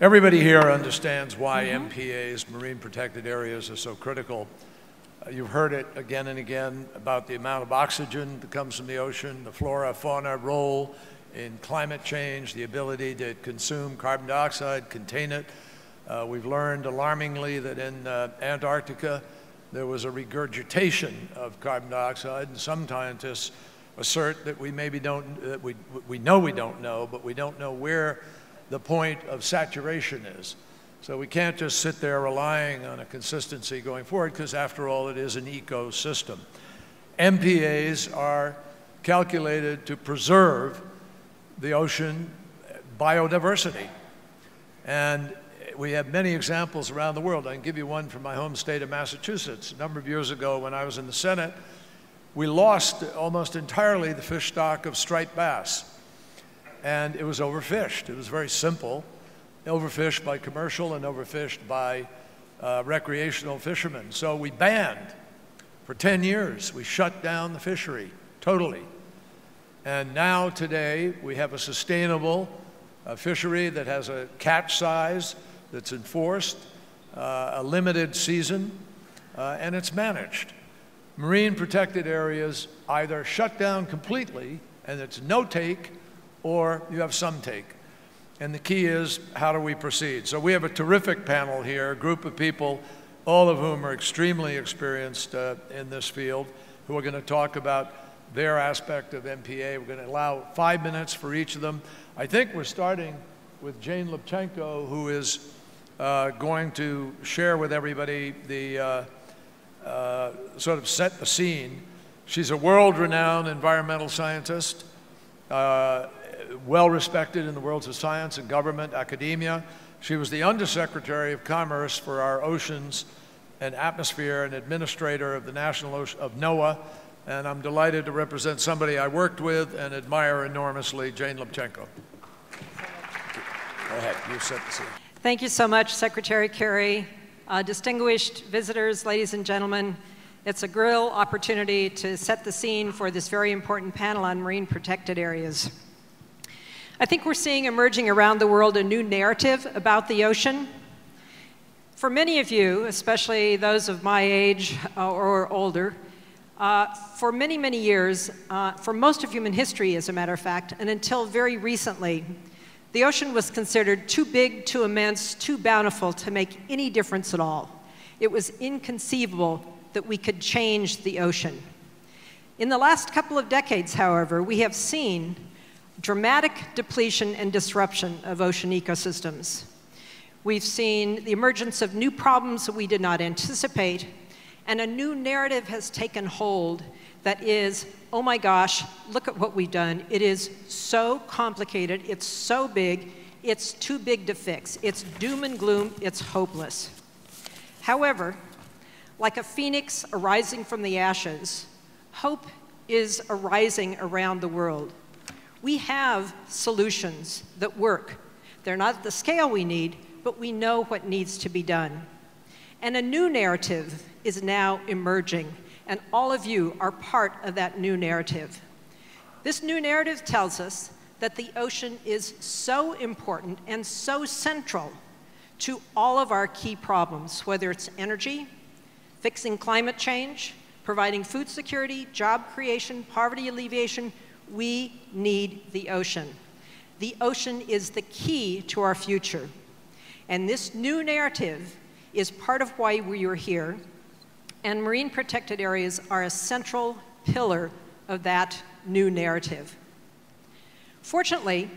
Everybody here understands why MPAs, marine protected areas, are so critical. Uh, you've heard it again and again about the amount of oxygen that comes from the ocean, the flora, fauna role in climate change, the ability to consume carbon dioxide, contain it. Uh, we've learned alarmingly that in uh, Antarctica, there was a regurgitation of carbon dioxide, and some scientists assert that we maybe don't, that we, we know we don't know, but we don't know where the point of saturation is. So we can't just sit there relying on a consistency going forward because after all, it is an ecosystem. MPAs are calculated to preserve the ocean biodiversity. And we have many examples around the world. I can give you one from my home state of Massachusetts. A number of years ago when I was in the Senate, we lost almost entirely the fish stock of striped bass and it was overfished. It was very simple, overfished by commercial and overfished by uh, recreational fishermen. So we banned for 10 years. We shut down the fishery totally. And now today we have a sustainable uh, fishery that has a catch size that's enforced, uh, a limited season, uh, and it's managed. Marine protected areas either shut down completely and it's no take or you have some take. And the key is, how do we proceed? So we have a terrific panel here, a group of people, all of whom are extremely experienced uh, in this field, who are going to talk about their aspect of MPA. We're going to allow five minutes for each of them. I think we're starting with Jane Lubchenco, who is uh, going to share with everybody the uh, uh sort of set the scene. She's a world-renowned environmental scientist. Uh, well respected in the worlds of science and government, academia. She was the Undersecretary of Commerce for our oceans and atmosphere and administrator of the National Ocean, of NOAA. And I'm delighted to represent somebody I worked with and admire enormously, Jane Lubchenco. Go ahead, you set the scene. Thank you so much, Secretary Kerry. Uh, distinguished visitors, ladies and gentlemen, it's a real opportunity to set the scene for this very important panel on marine protected areas. I think we're seeing emerging around the world a new narrative about the ocean. For many of you, especially those of my age uh, or older, uh, for many, many years, uh, for most of human history, as a matter of fact, and until very recently, the ocean was considered too big, too immense, too bountiful to make any difference at all. It was inconceivable that we could change the ocean. In the last couple of decades, however, we have seen dramatic depletion and disruption of ocean ecosystems. We've seen the emergence of new problems that we did not anticipate, and a new narrative has taken hold that is, oh my gosh, look at what we've done. It is so complicated, it's so big, it's too big to fix. It's doom and gloom, it's hopeless. However, like a phoenix arising from the ashes, hope is arising around the world. We have solutions that work. They're not the scale we need, but we know what needs to be done. And a new narrative is now emerging, and all of you are part of that new narrative. This new narrative tells us that the ocean is so important and so central to all of our key problems, whether it's energy, fixing climate change, providing food security, job creation, poverty alleviation, we need the ocean. The ocean is the key to our future. And this new narrative is part of why we are here. And marine protected areas are a central pillar of that new narrative. Fortunately,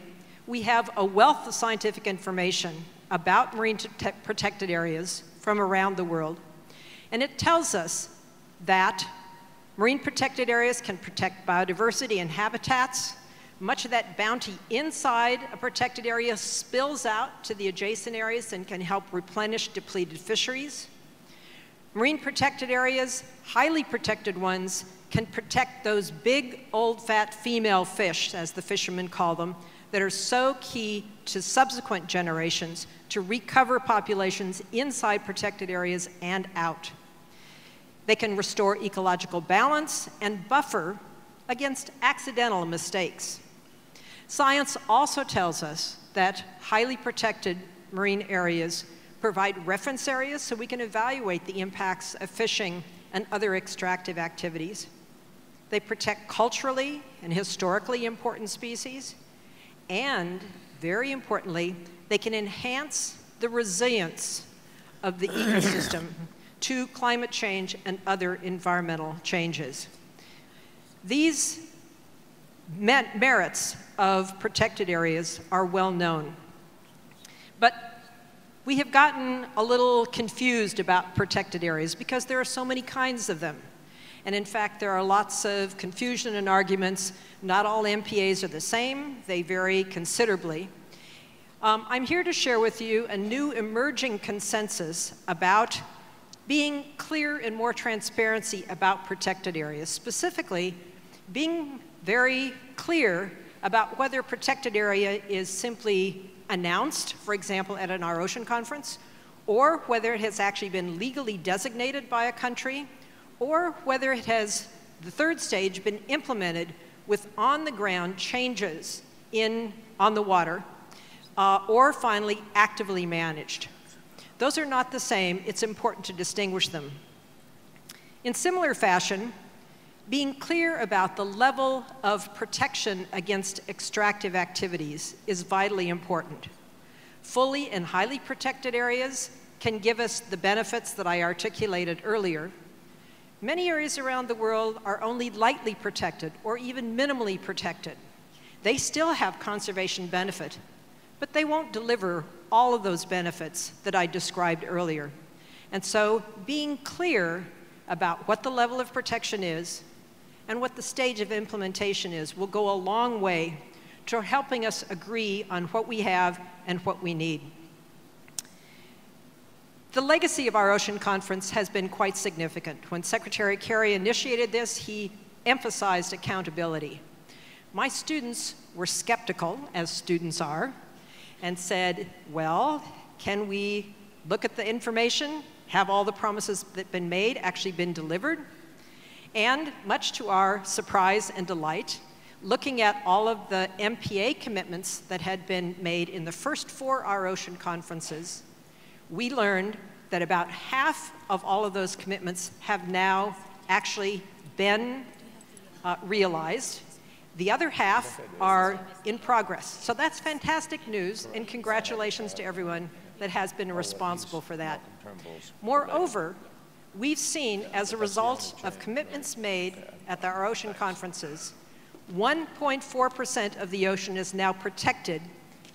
we have a wealth of scientific information about marine protected areas from around the world. And it tells us that Marine protected areas can protect biodiversity and habitats. Much of that bounty inside a protected area spills out to the adjacent areas and can help replenish depleted fisheries. Marine protected areas, highly protected ones, can protect those big, old, fat female fish, as the fishermen call them, that are so key to subsequent generations to recover populations inside protected areas and out. They can restore ecological balance and buffer against accidental mistakes. Science also tells us that highly protected marine areas provide reference areas so we can evaluate the impacts of fishing and other extractive activities. They protect culturally and historically important species, and very importantly, they can enhance the resilience of the ecosystem to climate change and other environmental changes. These merits of protected areas are well known. But we have gotten a little confused about protected areas because there are so many kinds of them. And in fact, there are lots of confusion and arguments. Not all MPAs are the same, they vary considerably. Um, I'm here to share with you a new emerging consensus about being clear and more transparency about protected areas, specifically being very clear about whether protected area is simply announced, for example, at an Our Ocean conference, or whether it has actually been legally designated by a country, or whether it has, the third stage, been implemented with on-the-ground changes in, on the water, uh, or finally, actively managed. Those are not the same. It's important to distinguish them. In similar fashion, being clear about the level of protection against extractive activities is vitally important. Fully and highly protected areas can give us the benefits that I articulated earlier. Many areas around the world are only lightly protected or even minimally protected. They still have conservation benefit, but they won't deliver all of those benefits that I described earlier. And so being clear about what the level of protection is and what the stage of implementation is will go a long way to helping us agree on what we have and what we need. The legacy of our ocean conference has been quite significant. When Secretary Kerry initiated this, he emphasized accountability. My students were skeptical, as students are, and said, well, can we look at the information? Have all the promises that have been made actually been delivered? And much to our surprise and delight, looking at all of the MPA commitments that had been made in the first four Our Ocean conferences, we learned that about half of all of those commitments have now actually been uh, realized. The other half are in progress. So that's fantastic news, and congratulations to everyone that has been responsible for that. Moreover, we've seen, as a result of commitments made at our ocean conferences, 1.4% of the ocean is now protected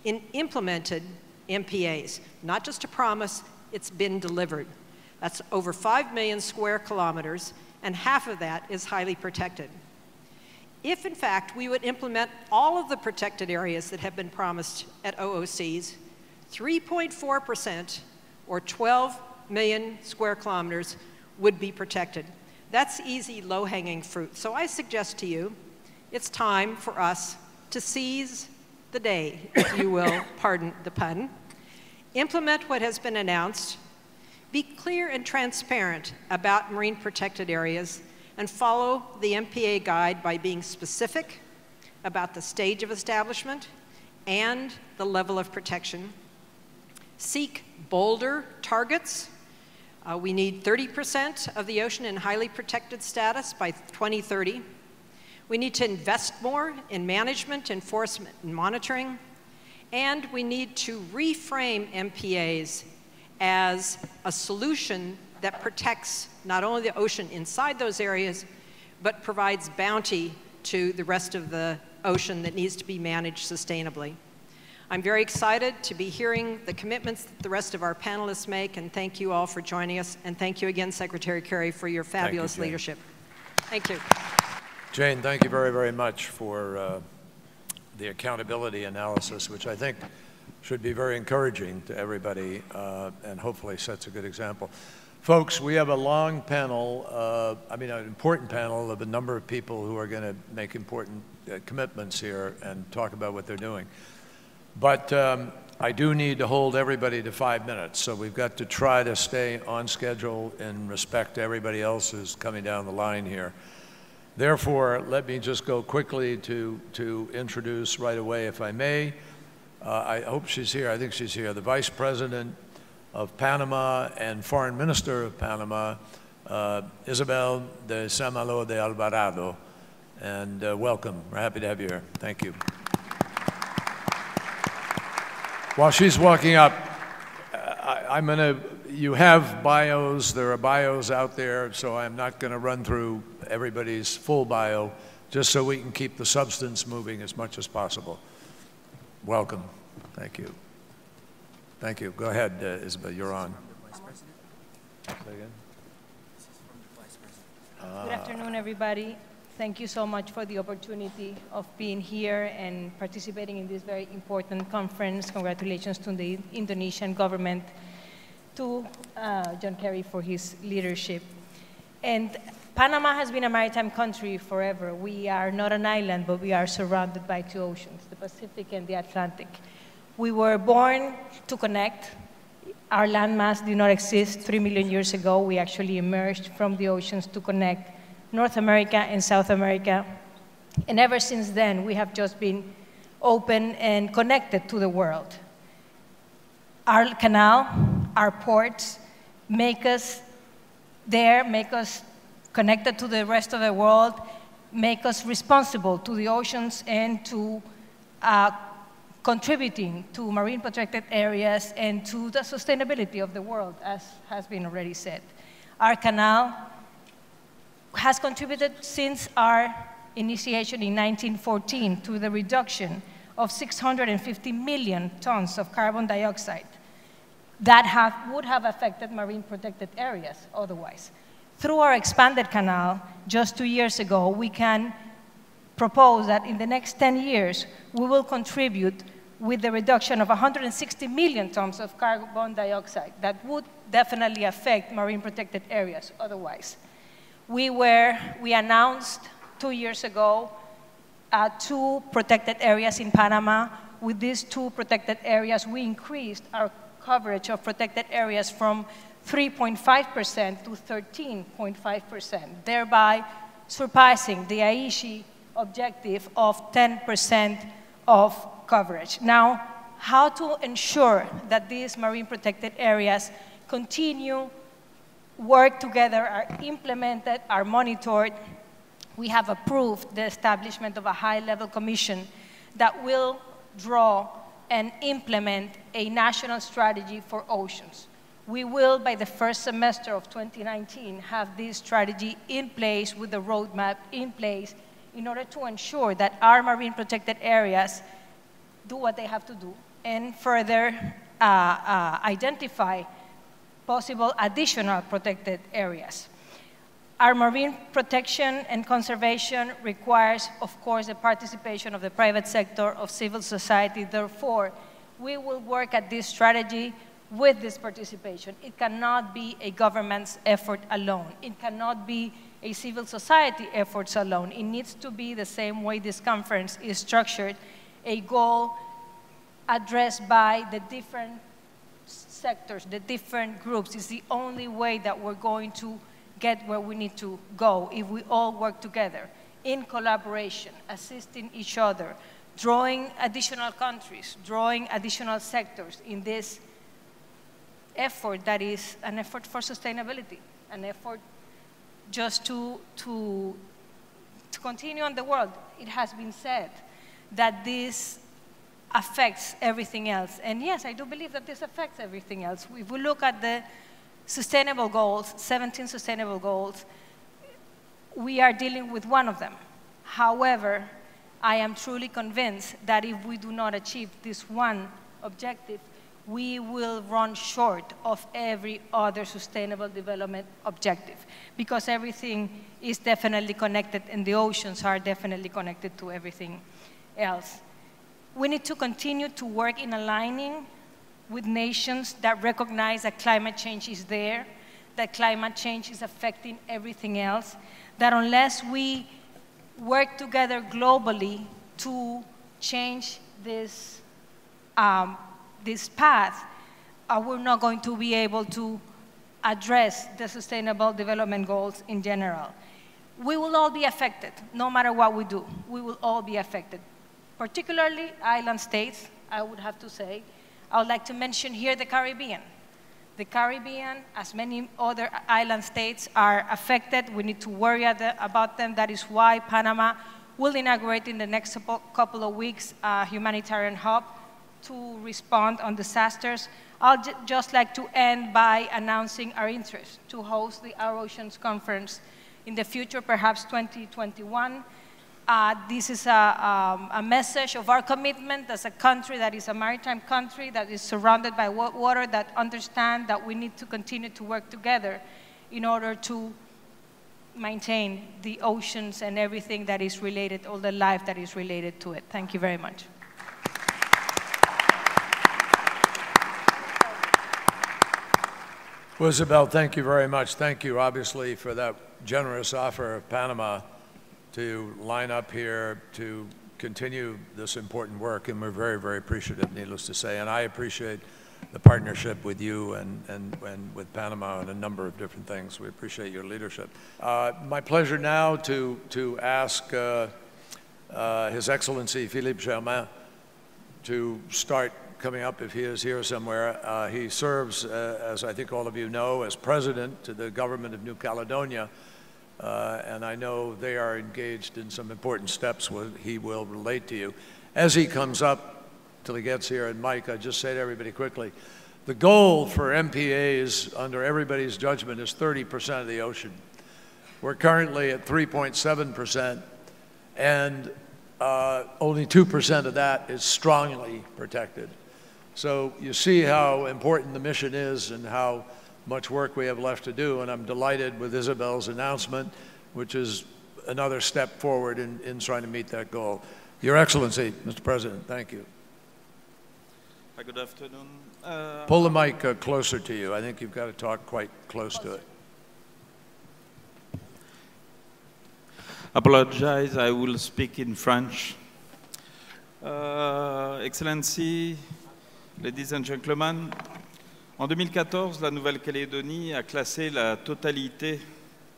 in implemented MPAs. Not just a promise, it's been delivered. That's over 5 million square kilometers, and half of that is highly protected. If, in fact, we would implement all of the protected areas that have been promised at OOCs, 3.4%, or 12 million square kilometers would be protected. That's easy, low-hanging fruit. So I suggest to you, it's time for us to seize the day, if you will, pardon the pun, implement what has been announced, be clear and transparent about marine protected areas, and follow the MPA guide by being specific about the stage of establishment and the level of protection. Seek bolder targets uh, we need 30% of the ocean in highly protected status by 2030. We need to invest more in management, enforcement, and monitoring. And we need to reframe MPAs as a solution that protects not only the ocean inside those areas, but provides bounty to the rest of the ocean that needs to be managed sustainably. I'm very excited to be hearing the commitments that the rest of our panelists make, and thank you all for joining us. And thank you again, Secretary Kerry, for your fabulous thank you, leadership. Thank you. Jane, thank you very, very much for uh, the accountability analysis, which I think should be very encouraging to everybody uh, and hopefully sets a good example. Folks, we have a long panel, uh, I mean, an important panel of a number of people who are going to make important uh, commitments here and talk about what they're doing. But um, I do need to hold everybody to five minutes, so we've got to try to stay on schedule in respect to everybody else who's coming down the line here. Therefore, let me just go quickly to, to introduce right away, if I may, uh, I hope she's here, I think she's here, the Vice President of Panama and Foreign Minister of Panama, uh, Isabel de Saint-Malo de Alvarado. And uh, welcome. We're happy to have you here. Thank you. While she's walking up, I, am going to, you have bios, there are bios out there, so I'm not going to run through everybody's full bio, just so we can keep the substance moving as much as possible. Welcome. Thank you. Thank you. Go ahead, uh, Isabel, you're on. Good afternoon, everybody. Thank you so much for the opportunity of being here and participating in this very important conference. Congratulations to the Indonesian government, to uh, John Kerry for his leadership. And Panama has been a maritime country forever. We are not an island, but we are surrounded by two oceans, the Pacific and the Atlantic. We were born to connect. Our landmass did not exist three million years ago. We actually emerged from the oceans to connect North America and South America. And ever since then, we have just been open and connected to the world. Our canal, our ports, make us there, make us connected to the rest of the world, make us responsible to the oceans and to uh, contributing to marine protected areas and to the sustainability of the world, as has been already said. Our canal has contributed since our initiation in 1914 to the reduction of 650 million tons of carbon dioxide that have, would have affected marine protected areas otherwise. Through our expanded canal, just two years ago, we can propose that in the next 10 years, we will contribute with the reduction of 160 million tons of carbon dioxide that would definitely affect marine protected areas otherwise. We, were, we announced two years ago uh, two protected areas in Panama. With these two protected areas, we increased our coverage of protected areas from 3.5% to 13.5%, thereby surpassing the Aichi objective of 10% of coverage. Now, how to ensure that these marine protected areas continue work together, are implemented, are monitored. We have approved the establishment of a high-level commission that will draw and implement a national strategy for oceans. We will, by the first semester of 2019, have this strategy in place with the roadmap in place in order to ensure that our marine protected areas do what they have to do and further uh, uh, identify possible additional protected areas. Our marine protection and conservation requires, of course, the participation of the private sector, of civil society. Therefore, we will work at this strategy with this participation. It cannot be a government's effort alone. It cannot be a civil society efforts alone. It needs to be the same way this conference is structured, a goal addressed by the different sectors, the different groups. It's the only way that we're going to get where we need to go if we all work together in collaboration, assisting each other, drawing additional countries, drawing additional sectors in this effort that is an effort for sustainability, an effort just to, to, to continue on the world. It has been said that this affects everything else. And yes, I do believe that this affects everything else. If we look at the sustainable goals, 17 sustainable goals, we are dealing with one of them. However, I am truly convinced that if we do not achieve this one objective, we will run short of every other sustainable development objective because everything is definitely connected and the oceans are definitely connected to everything else. We need to continue to work in aligning with nations that recognize that climate change is there, that climate change is affecting everything else, that unless we work together globally to change this, um, this path, uh, we're not going to be able to address the sustainable development goals in general. We will all be affected, no matter what we do. We will all be affected particularly island states, I would have to say. I would like to mention here the Caribbean. The Caribbean, as many other island states, are affected. We need to worry about them. That is why Panama will inaugurate in the next couple of weeks a humanitarian hub to respond on disasters. I'll just like to end by announcing our interest to host the Our Oceans Conference in the future, perhaps 2021. Uh, this is a, um, a, message of our commitment as a country that is a maritime country that is surrounded by water that understand that we need to continue to work together in order to maintain the oceans and everything that is related, all the life that is related to it. Thank you very much. Well, Isabel, thank you very much. Thank you, obviously, for that generous offer of Panama to line up here to continue this important work, and we're very, very appreciative, needless to say. And I appreciate the partnership with you and, and, and with Panama on a number of different things. We appreciate your leadership. Uh, my pleasure now to, to ask uh, uh, His Excellency Philippe Germain to start coming up if he is here somewhere. Uh, he serves, uh, as I think all of you know, as president to the government of New Caledonia uh, and I know they are engaged in some important steps he will relate to you. As he comes up till he gets here, and Mike, I just say to everybody quickly, the goal for MPAs under everybody's judgment is 30% of the ocean. We're currently at 3.7%, and uh, only 2% of that is strongly protected. So you see how important the mission is and how much work we have left to do, and I'm delighted with Isabel's announcement, which is another step forward in, in trying to meet that goal. Your Excellency, Mr. President, thank you. Good afternoon. Uh, Pull the mic uh, closer to you. I think you've got to talk quite close to it. Apologize, I will speak in French. Uh, Excellency, ladies and gentlemen, En 2014, la Nouvelle-Calédonie a classé la totalité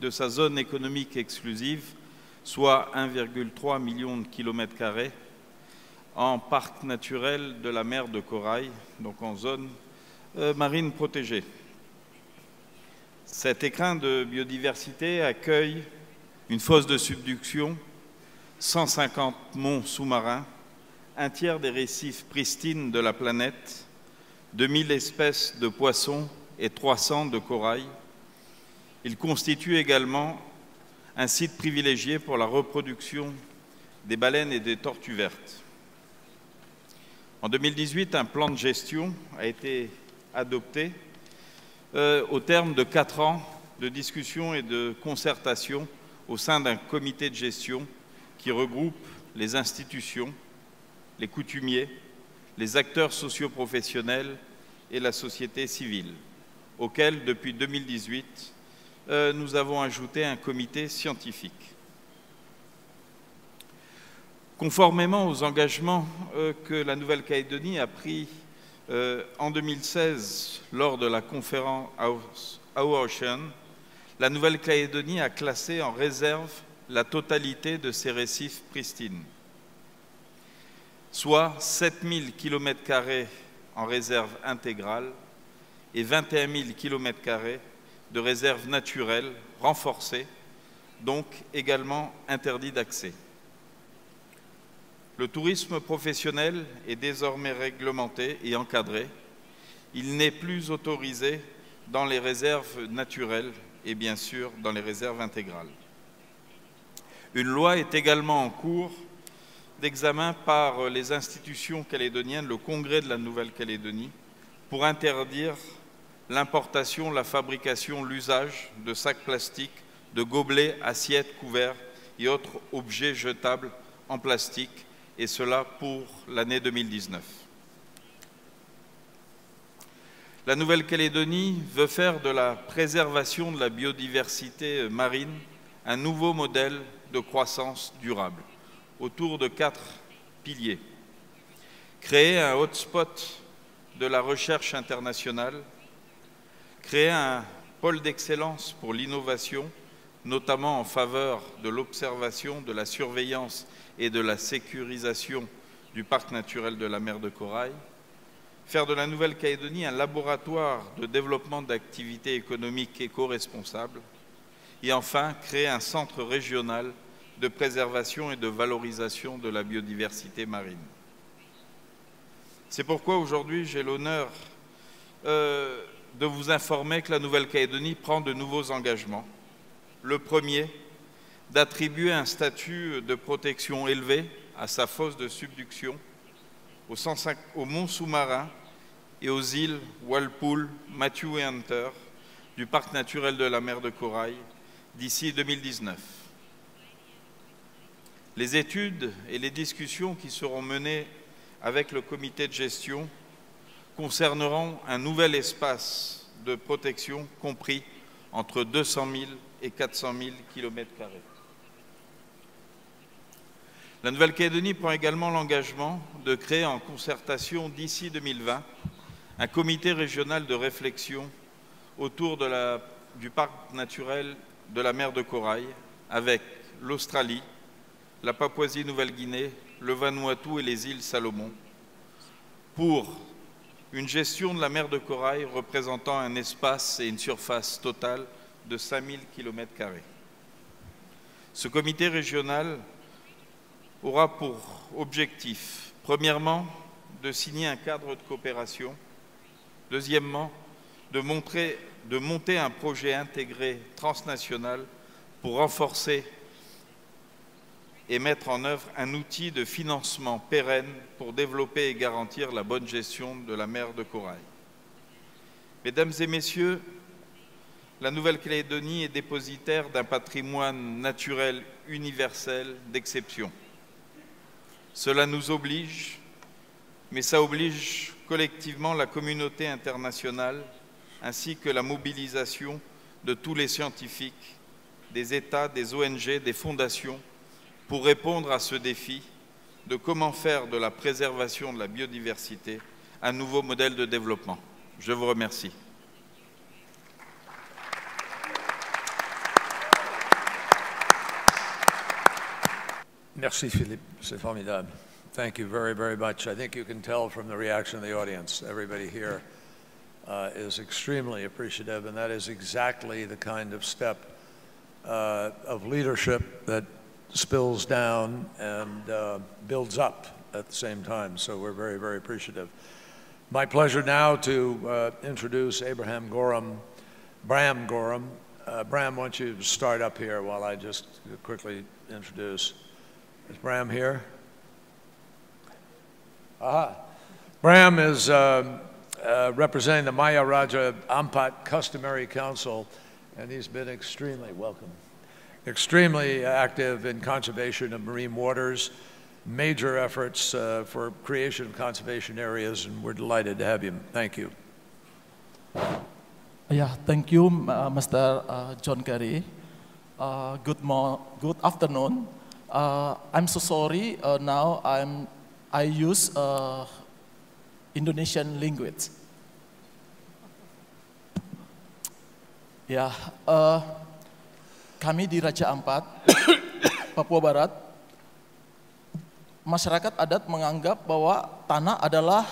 de sa zone économique exclusive, soit 1,3 million de kilomètres carrés, en parc naturel de la mer de Corail, donc en zone euh, marine protégée. Cet écrin de biodiversité accueille une fosse de subduction, 150 monts sous-marins, un tiers des récifs pristines de la planète, 2000 espèces de poissons et 300 de corail. Il constitue également un site privilégié pour la reproduction des baleines et des tortues vertes. En 2018, un plan de gestion a été adopté euh, au terme de quatre ans de discussion et de concertation au sein d'un comité de gestion qui regroupe les institutions, les coutumiers, les acteurs socioprofessionnels et la société civile, auquel, depuis 2018, euh, nous avons ajouté un comité scientifique. Conformément aux engagements euh, que la Nouvelle-Calédonie a pris euh, en 2016 lors de la conférence Our Ocean, la Nouvelle-Calédonie a classé en réserve la totalité de ses récifs pristines soit 7000 km en réserve intégrale et 21 000 km de réserve naturelle renforcée, donc également interdit d'accès. Le tourisme professionnel est désormais réglementé et encadré. Il n'est plus autorisé dans les réserves naturelles et bien sûr dans les réserves intégrales. Une loi est également en cours d'examen par euh, les institutions calédoniennes, le Congrès de la Nouvelle-Calédonie, pour interdire l'importation, la fabrication, l'usage de sacs plastiques, de gobelets, assiettes, couverts et autres objets jetables en plastique, et cela pour l'année 2019. La Nouvelle-Calédonie veut faire de la préservation de la biodiversité marine un nouveau modèle de croissance durable autour de quatre piliers. Créer un hotspot de la recherche internationale, créer un pôle d'excellence pour l'innovation, notamment en faveur de l'observation, de la surveillance et de la sécurisation du parc naturel de la mer de Corail, faire de la Nouvelle-Calédonie un laboratoire de développement d'activités économiques éco-responsables, et enfin créer un centre régional de préservation et de valorisation de la biodiversité marine. C'est pourquoi aujourd'hui j'ai l'honneur euh, de vous informer que la Nouvelle-Calédonie prend de nouveaux engagements. Le premier, d'attribuer un statut de protection élevé à sa fosse de subduction, au, 105, au mont sous-marin et aux îles Walpole, Matthew et Hunter du parc naturel de la mer de Corail d'ici 2019. Les études et les discussions qui seront menées avec le comité de gestion concerneront un nouvel espace de protection compris entre 200 000 et 400 000 km. La Nouvelle-Calédonie prend également l'engagement de créer en concertation d'ici 2020 un comité régional de réflexion autour du parc naturel de la mer de Corail avec l'Australie, la Papouasie-Nouvelle-Guinée, le Vanuatu et les îles Salomon pour une gestion de la mer de Corail représentant un espace et une surface totale de 5000 km. Ce comité régional aura pour objectif, premièrement, de signer un cadre de coopération, deuxièmement, de, montrer, de monter un projet intégré transnational pour renforcer et mettre en œuvre un outil de financement pérenne pour développer et garantir la bonne gestion de la mer de Corail. Mesdames et Messieurs, la Nouvelle-Calédonie est dépositaire d'un patrimoine naturel universel d'exception. Cela nous oblige, mais ça oblige collectivement la communauté internationale ainsi que la mobilisation de tous les scientifiques, des États, des ONG, des fondations pour répondre à ce défi de comment faire de la préservation de la biodiversité un nouveau modèle de développement. Je vous remercie. Merci Philippe, c'est formidable. Thank you very, very much. I think you can tell from the reaction of the audience, everybody here uh, is extremely appreciative, and that is exactly the kind of step uh, of leadership that spills down and uh, builds up at the same time. So we're very, very appreciative. My pleasure now to uh, introduce Abraham Gorham, Bram Gorham. Uh, Bram, why don't you start up here while I just quickly introduce. Is Bram here? Aha. Bram is uh, uh, representing the Maya Raja Ampat Customary Council, and he's been extremely welcome, extremely active in conservation of marine waters, major efforts uh, for creation of conservation areas, and we're delighted to have you. Thank you. Yeah, thank you, uh, Mr. Uh, John Kerry. Uh, good, mo- good afternoon. Uh, I'm so sorry. Uh, now I'm I use Indonesian language. Ya, uh, kami di Raja Ampat, Papua Barat, masyarakat adat menganggap bahwa tanah adalah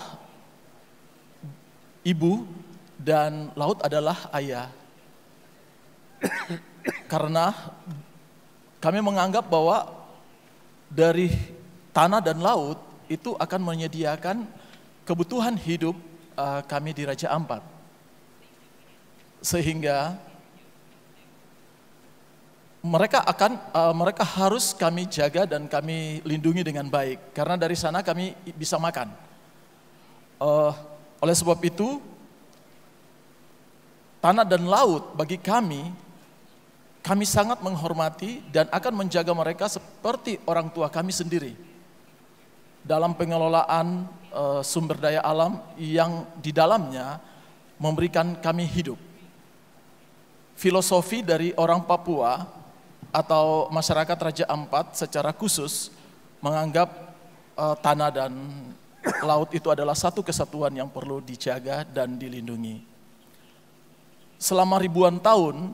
ibu dan laut adalah ayah. Karena kami menganggap bahwa dari tanah dan laut itu akan menyediakan kebutuhan hidup uh, kami di Raja Ampat. Sehingga mereka akan uh, mereka harus kami jaga dan kami lindungi dengan baik karena dari sana kami bisa makan. Uh, oleh sebab itu tanah dan laut bagi kami kami sangat menghormati dan akan menjaga mereka seperti orang tua kami sendiri dalam pengelolaan uh, sumber daya alam yang di dalamnya memberikan kami hidup. Filosofi dari orang Papua atau masyarakat Raja Ampat secara khusus menganggap uh, tanah dan laut itu adalah satu kesatuan yang perlu dijaga dan dilindungi. Selama ribuan tahun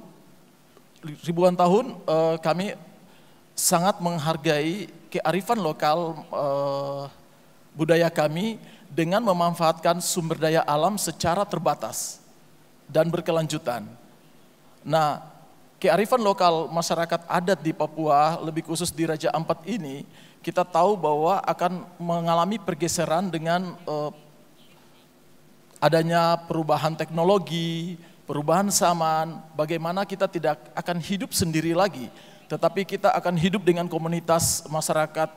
ribuan tahun uh, kami sangat menghargai kearifan lokal uh, budaya kami dengan memanfaatkan sumber daya alam secara terbatas dan berkelanjutan. Nah, kearifan lokal masyarakat adat di Papua, lebih khusus di Raja Ampat ini, kita tahu bahwa akan mengalami pergeseran dengan eh, adanya perubahan teknologi, perubahan zaman, bagaimana kita tidak akan hidup sendiri lagi, tetapi kita akan hidup dengan komunitas masyarakat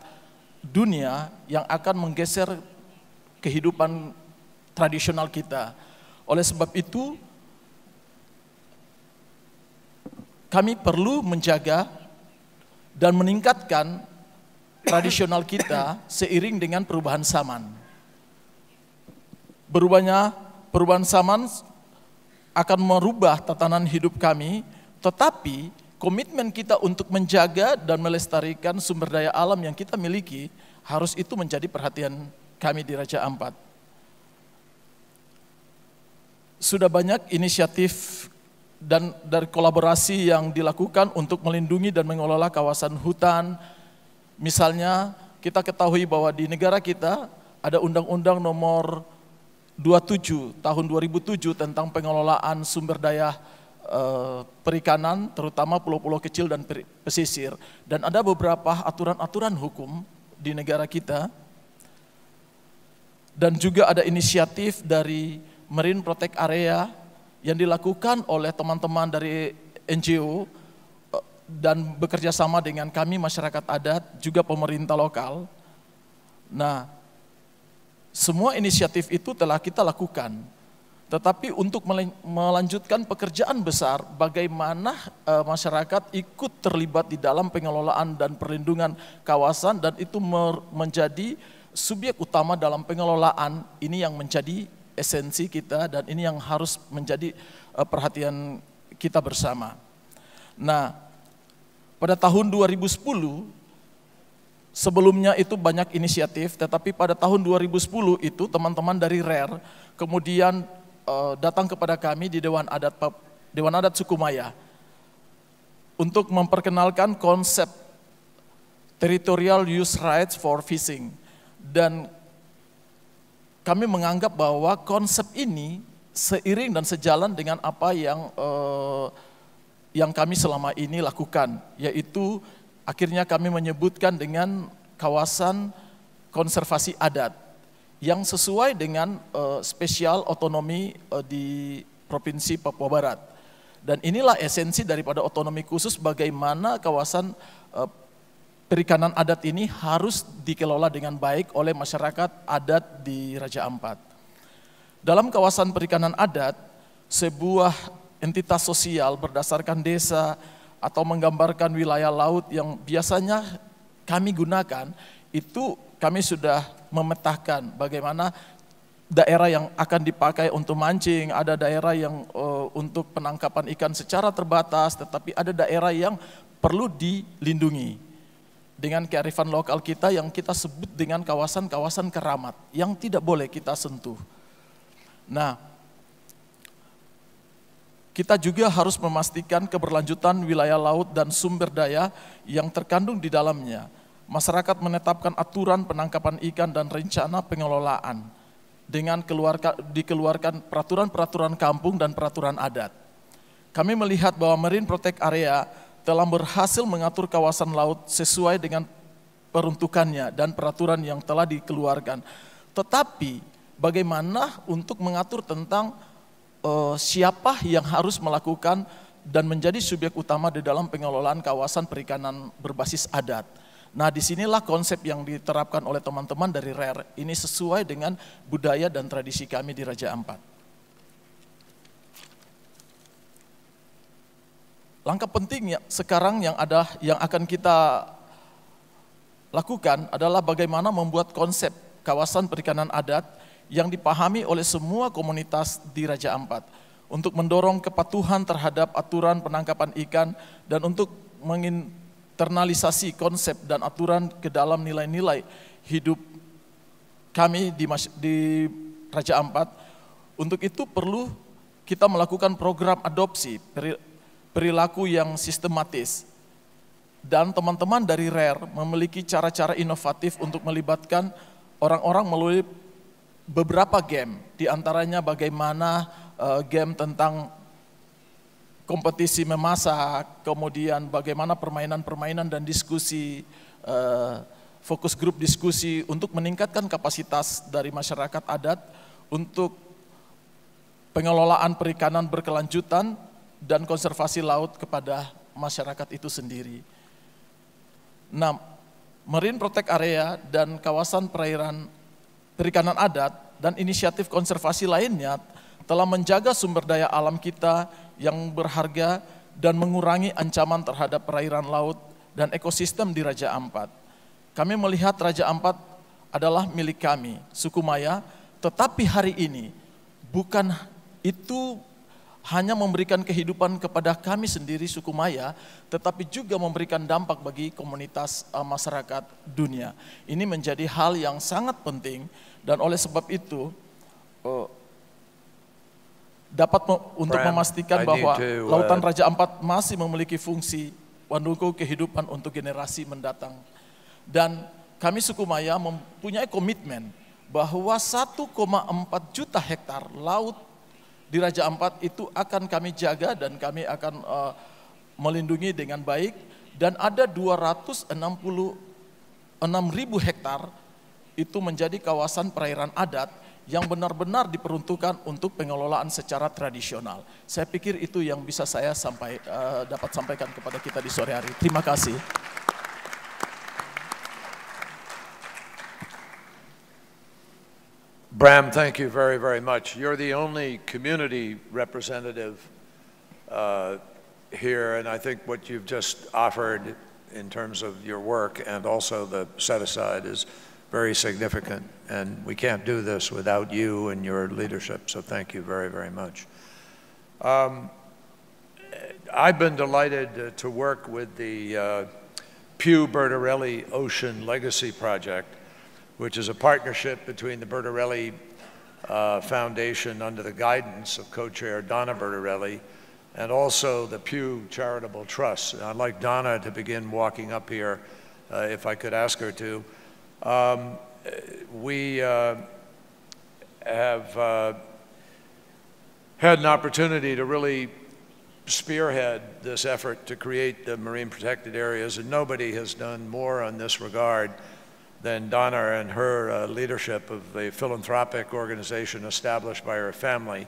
dunia yang akan menggeser kehidupan tradisional kita. Oleh sebab itu, kami perlu menjaga dan meningkatkan tradisional kita seiring dengan perubahan zaman. Berubahnya perubahan zaman akan merubah tatanan hidup kami, tetapi komitmen kita untuk menjaga dan melestarikan sumber daya alam yang kita miliki harus itu menjadi perhatian kami di Raja Ampat. Sudah banyak inisiatif dan dari kolaborasi yang dilakukan untuk melindungi dan mengelola kawasan hutan. Misalnya kita ketahui bahwa di negara kita ada undang-undang nomor 27 tahun 2007 tentang pengelolaan sumber daya eh, perikanan terutama pulau-pulau kecil dan pesisir dan ada beberapa aturan-aturan hukum di negara kita dan juga ada inisiatif dari Marine Protect Area yang dilakukan oleh teman-teman dari NGO eh, dan bekerja sama dengan kami masyarakat adat juga pemerintah lokal. Nah, semua inisiatif itu telah kita lakukan. Tetapi untuk melanjutkan pekerjaan besar, bagaimana eh, masyarakat ikut terlibat di dalam pengelolaan dan perlindungan kawasan dan itu menjadi subjek utama dalam pengelolaan ini yang menjadi esensi kita dan ini yang harus menjadi eh, perhatian kita bersama. Nah, pada tahun 2010 Sebelumnya itu banyak inisiatif, tetapi pada tahun 2010 itu teman-teman dari RARE kemudian uh, datang kepada kami di Dewan Adat Dewan Adat Sukumaya untuk memperkenalkan konsep territorial use rights for fishing dan kami menganggap bahwa konsep ini seiring dan sejalan dengan apa yang uh, yang kami selama ini lakukan, yaitu akhirnya kami menyebutkan dengan kawasan konservasi adat yang sesuai dengan uh, spesial otonomi uh, di Provinsi Papua Barat. Dan inilah esensi daripada otonomi khusus bagaimana kawasan uh, perikanan adat ini harus dikelola dengan baik oleh masyarakat adat di Raja Ampat. Dalam kawasan perikanan adat, sebuah entitas sosial berdasarkan desa, atau menggambarkan wilayah laut yang biasanya kami gunakan, itu kami sudah memetakan bagaimana daerah yang akan dipakai untuk mancing, ada daerah yang uh, untuk penangkapan ikan secara terbatas, tetapi ada daerah yang perlu dilindungi dengan kearifan lokal kita yang kita sebut dengan kawasan-kawasan keramat yang tidak boleh kita sentuh. Nah, kita juga harus memastikan keberlanjutan wilayah laut dan sumber daya yang terkandung di dalamnya. Masyarakat menetapkan aturan penangkapan ikan dan rencana pengelolaan dengan keluarga, dikeluarkan peraturan-peraturan kampung dan peraturan adat. Kami melihat bahwa Marine Protect Area telah berhasil mengatur kawasan laut sesuai dengan peruntukannya dan peraturan yang telah dikeluarkan. Tetapi bagaimana untuk mengatur tentang uh, siapa yang harus melakukan dan menjadi subjek utama di dalam pengelolaan kawasan perikanan berbasis adat. Nah di sinilah konsep yang diterapkan oleh teman-teman dari RARE. Ini sesuai dengan budaya dan tradisi kami di Raja Ampat. Langkah penting sekarang yang ada yang akan kita lakukan adalah bagaimana membuat konsep kawasan perikanan adat yang dipahami oleh semua komunitas di Raja Ampat untuk mendorong kepatuhan terhadap aturan penangkapan ikan dan untuk menginternalisasi konsep dan aturan ke dalam nilai-nilai hidup kami di, di Raja Ampat. Untuk itu perlu kita melakukan program adopsi perilaku yang sistematis. Dan teman-teman dari RARE memiliki cara-cara inovatif untuk melibatkan orang-orang melalui beberapa game, di antaranya bagaimana uh, game tentang kompetisi memasak, kemudian bagaimana permainan-permainan dan diskusi, uh, fokus grup diskusi untuk meningkatkan kapasitas dari masyarakat adat untuk pengelolaan perikanan berkelanjutan dan konservasi laut kepada masyarakat itu sendiri. Nah, Marine Protect Area dan kawasan perairan perikanan adat dan inisiatif konservasi lainnya telah menjaga sumber daya alam kita yang berharga dan mengurangi ancaman terhadap perairan laut dan ekosistem di Raja Ampat. Kami melihat Raja Ampat adalah milik kami, suku Maya, tetapi hari ini bukan itu hanya memberikan kehidupan kepada kami sendiri suku Maya, tetapi juga memberikan dampak bagi komunitas uh, masyarakat dunia. Ini menjadi hal yang sangat penting dan oleh sebab itu uh, dapat me untuk memastikan I bahwa to, uh, Lautan Raja Ampat masih memiliki fungsi mendukung kehidupan untuk generasi mendatang. Dan kami suku Maya mempunyai komitmen bahwa 1,4 juta hektar laut di Raja Ampat itu akan kami jaga dan kami akan uh, melindungi dengan baik dan ada 266 ribu hektar itu menjadi kawasan perairan adat yang benar-benar diperuntukkan untuk pengelolaan secara tradisional. Saya pikir itu yang bisa saya sampai uh, dapat sampaikan kepada kita di sore hari. Terima kasih. Bram, thank you very, very much. You're the only community representative uh, here, and I think what you've just offered in terms of your work and also the set aside is very significant. And we can't do this without you and your leadership, so thank you very, very much. Um, I've been delighted to work with the uh, Pew Bertarelli Ocean Legacy Project which is a partnership between the Bertarelli uh, Foundation under the guidance of co-chair Donna Bertarelli and also the Pew Charitable Trust. And I'd like Donna to begin walking up here, uh, if I could ask her to. Um, we uh, have uh, had an opportunity to really spearhead this effort to create the marine protected areas, and nobody has done more on this regard than Donna and her uh, leadership of the philanthropic organization established by her family,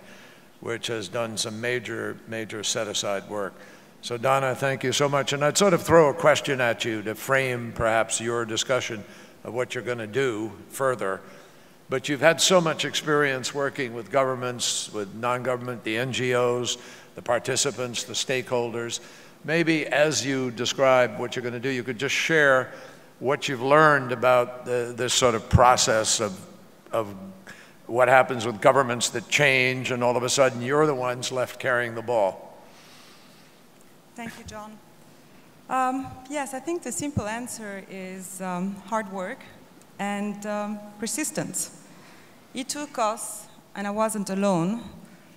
which has done some major, major set-aside work. So Donna, thank you so much. And I'd sort of throw a question at you to frame perhaps your discussion of what you're going to do further. But you've had so much experience working with governments, with non-government, the NGOs, the participants, the stakeholders. Maybe as you describe what you're going to do, you could just share what you've learned about the, this sort of process of, of what happens with governments that change and all of a sudden you're the ones left carrying the ball. Thank you, John. Um, yes, I think the simple answer is um, hard work and um, persistence. It took us, and I wasn't alone,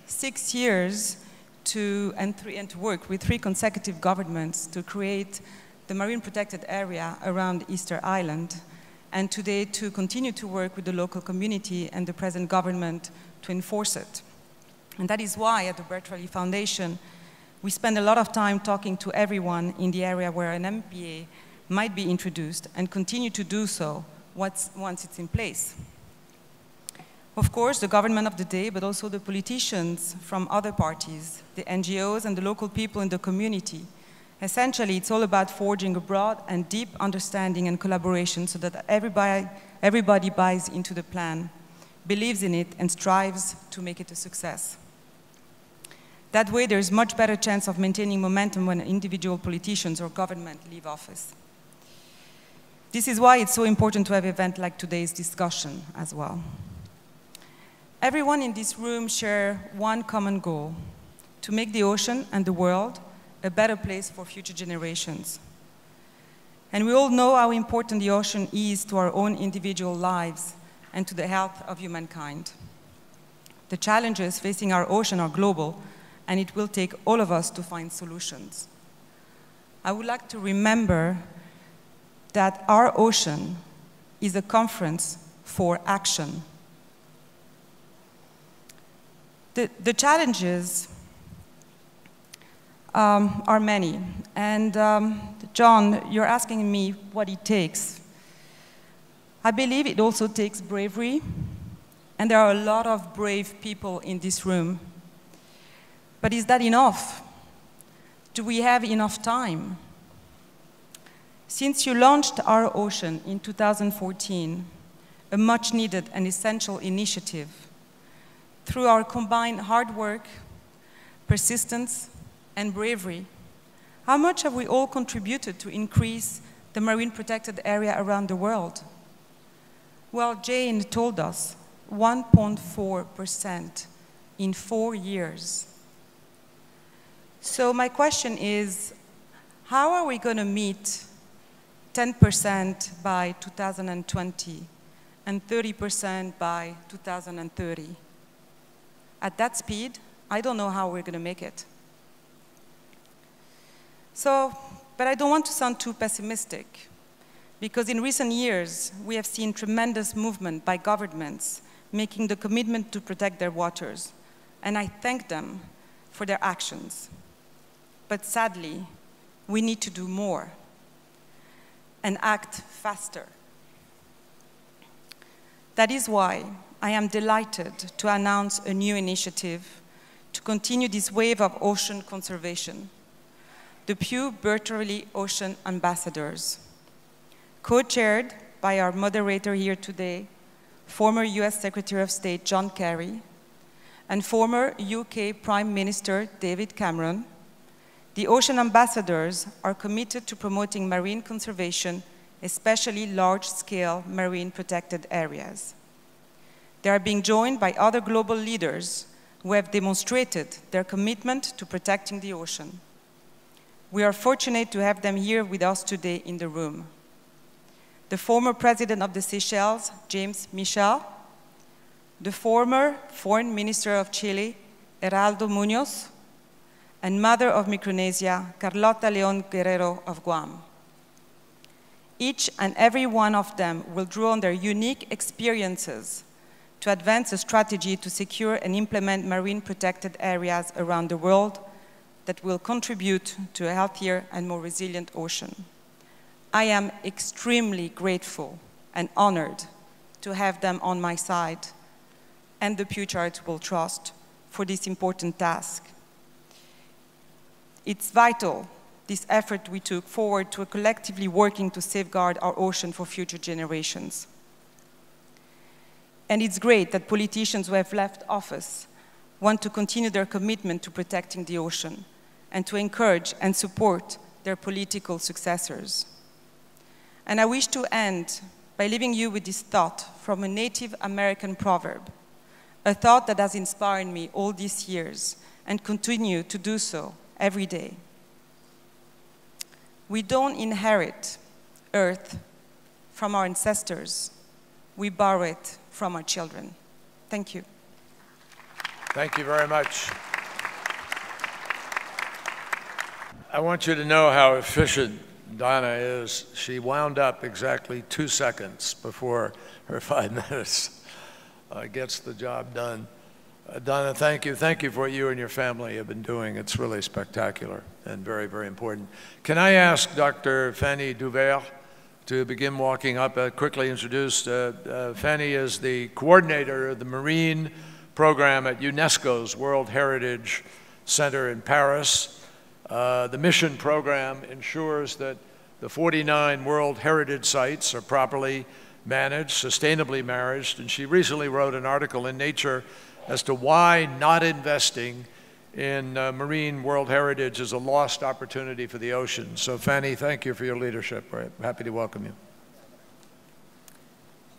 six years to, and, three, and to work with three consecutive governments to create the marine protected area around Easter Island, and today to continue to work with the local community and the present government to enforce it. And that is why at the Bertarelli Foundation, we spend a lot of time talking to everyone in the area where an MPA might be introduced and continue to do so once, once it's in place. Of course, the government of the day, but also the politicians from other parties, the NGOs and the local people in the community Essentially, it's all about forging a broad and deep understanding and collaboration so that everybody, everybody buys into the plan, believes in it, and strives to make it a success. That way, there's much better chance of maintaining momentum when individual politicians or government leave office. This is why it's so important to have an event like today's discussion as well. Everyone in this room share one common goal, to make the ocean and the world a better place for future generations. And we all know how important the ocean is to our own individual lives and to the health of humankind. The challenges facing our ocean are global, and it will take all of us to find solutions. I would like to remember that our ocean is a conference for action. The, the challenges um, are many. And um, John, you're asking me what it takes. I believe it also takes bravery, and there are a lot of brave people in this room. But is that enough? Do we have enough time? Since you launched Our Ocean in 2014, a much needed and essential initiative, through our combined hard work, persistence, and bravery, how much have we all contributed to increase the marine protected area around the world? Well, Jane told us 1.4% in four years. So my question is, how are we going to meet 10% by 2020 and 30% by 2030? At that speed, I don't know how we're going to make it. So, but I don't want to sound too pessimistic, because in recent years, we have seen tremendous movement by governments making the commitment to protect their waters, and I thank them for their actions. But sadly, we need to do more and act faster. That is why I am delighted to announce a new initiative to continue this wave of ocean conservation the Pew Bertarelli Ocean Ambassadors, co-chaired by our moderator here today, former US Secretary of State John Kerry, and former UK Prime Minister David Cameron, the ocean ambassadors are committed to promoting marine conservation, especially large-scale marine protected areas. They are being joined by other global leaders who have demonstrated their commitment to protecting the ocean. We are fortunate to have them here with us today in the room. The former president of the Seychelles, James Michel, the former foreign minister of Chile, Heraldo Munoz, and mother of Micronesia, Carlota Leon Guerrero of Guam. Each and every one of them will draw on their unique experiences to advance a strategy to secure and implement marine protected areas around the world that will contribute to a healthier and more resilient ocean. I am extremely grateful and honored to have them on my side and the Pew Charitable Trust for this important task. It's vital, this effort we took forward to collectively working to safeguard our ocean for future generations. And it's great that politicians who have left office want to continue their commitment to protecting the ocean and to encourage and support their political successors. And I wish to end by leaving you with this thought from a Native American proverb, a thought that has inspired me all these years and continue to do so every day. We don't inherit earth from our ancestors, we borrow it from our children. Thank you. Thank you very much. I want you to know how efficient Donna is. She wound up exactly two seconds before her five minutes uh, gets the job done. Uh, Donna, thank you. Thank you for what you and your family have been doing. It's really spectacular and very, very important. Can I ask Dr. Fanny Duvert to begin walking up? Uh, quickly introduced, uh, uh, Fanny is the coordinator of the Marine Program at UNESCO's World Heritage Center in Paris. Uh, the mission program ensures that the 49 World Heritage Sites are properly managed, sustainably managed, and she recently wrote an article in Nature as to why not investing in uh, marine world heritage is a lost opportunity for the ocean. So Fanny, thank you for your leadership. We're happy to welcome you.